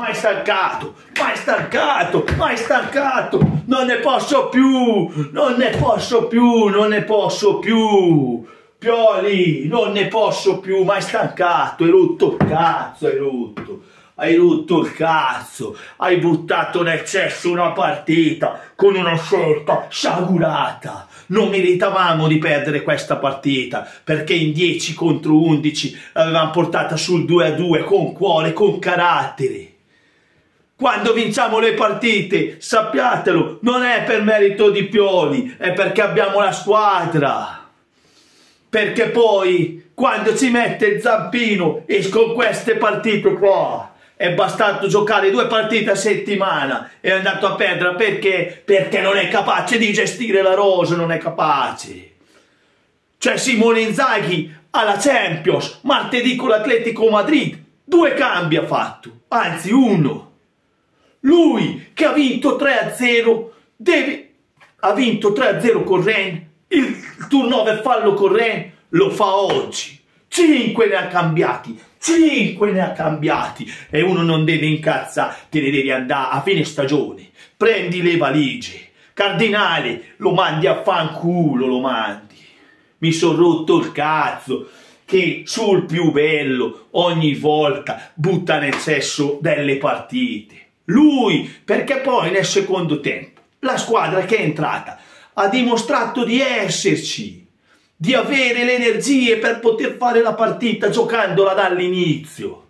Mai stancato, mai stancato, mai stancato, non ne posso più, non ne posso più, non ne posso più. Pioli, non ne posso più, mai stancato, hai rotto il cazzo, hai rotto. Hai rotto il cazzo, hai buttato nel cesso una partita con una scelta sciagurata. Non meritavamo di perdere questa partita perché in 10 contro 11 l'avevamo portata sul 2 a 2 con cuore, con carattere. Quando vinciamo le partite, sappiatelo, non è per merito di Pioli, è perché abbiamo la squadra. Perché poi, quando ci mette Zampino e con queste partite qua, è bastato giocare due partite a settimana e è andato a perdere perché? Perché non è capace di gestire la rosa, non è capace. Cioè Simone Inzaghi alla Champions, martedì con l'Atletico Madrid, due cambi ha fatto, anzi uno. Lui che ha vinto 3-0 deve ha vinto 3-0 con Ren, il turnover fallo con Ren lo fa oggi. 5 ne ha cambiati, 5 ne ha cambiati e uno non deve incazzare, te ne devi andare a fine stagione. Prendi le valigie. Cardinale, lo mandi a fanculo, lo mandi. Mi sono rotto il cazzo che sul più bello ogni volta butta nel sesso delle partite. Lui, perché poi nel secondo tempo la squadra che è entrata ha dimostrato di esserci, di avere le energie per poter fare la partita giocandola dall'inizio.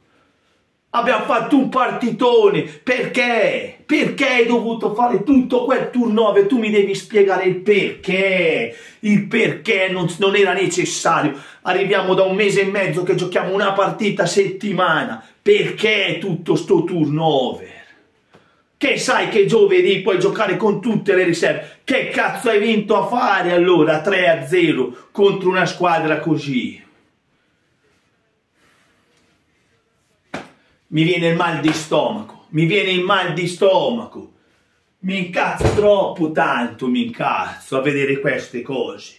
Abbiamo fatto un partitone, perché? Perché hai dovuto fare tutto quel turnover? Tu mi devi spiegare il perché, il perché non, non era necessario. Arriviamo da un mese e mezzo che giochiamo una partita a settimana, perché tutto sto turnover? Che sai che giovedì puoi giocare con tutte le riserve. Che cazzo hai vinto a fare allora 3 0 contro una squadra così? Mi viene il mal di stomaco, mi viene il mal di stomaco. Mi incazzo troppo tanto, mi incazzo a vedere queste cose.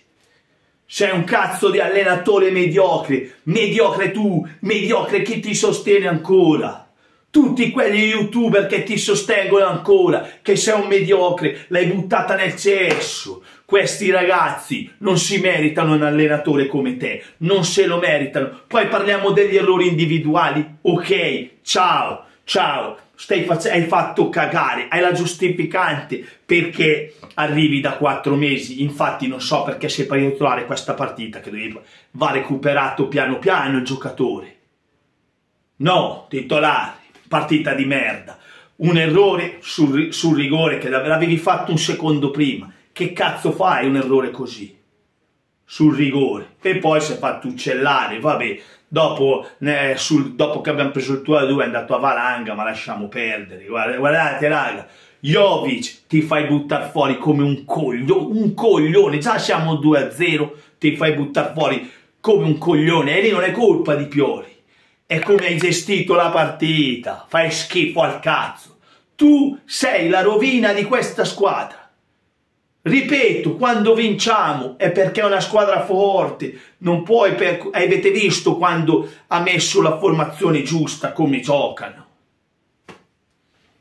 Sei un cazzo di allenatore mediocre, mediocre tu, mediocre chi ti sostiene ancora tutti quegli youtuber che ti sostengono ancora, che sei un mediocre, l'hai buttata nel cesso. Questi ragazzi non si meritano un allenatore come te, non se lo meritano. Poi parliamo degli errori individuali. Ok, ciao, ciao, hai fatto cagare, hai la giustificante perché arrivi da quattro mesi. Infatti non so perché sei titolare questa partita, che va recuperato piano piano il giocatore. No, titolare partita di merda, un errore sul, sul rigore che l'avevi fatto un secondo prima. Che cazzo fai un errore così? Sul rigore. E poi si è fatto uccellare, vabbè, dopo, eh, sul, dopo che abbiamo preso il tuo a 2 è andato a valanga, ma lasciamo perdere. Guardate, guardate raga, Jovic ti fai buttare fuori come un coglione, un coglione, già siamo 2 a 0, ti fai buttare fuori come un coglione e lì non è colpa di Pioli è come hai gestito la partita, fai schifo al cazzo. Tu sei la rovina di questa squadra. Ripeto, quando vinciamo è perché è una squadra forte, non puoi per... avete visto quando ha messo la formazione giusta come giocano.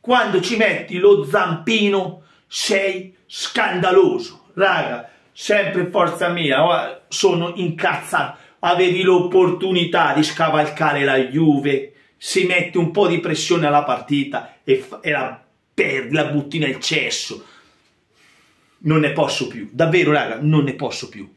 Quando ci metti lo zampino sei scandaloso. Raga, sempre forza mia, sono incazzato avevi l'opportunità di scavalcare la Juve, si mette un po' di pressione alla partita e, e la perdi, la butti nel cesso. Non ne posso più, davvero raga, non ne posso più.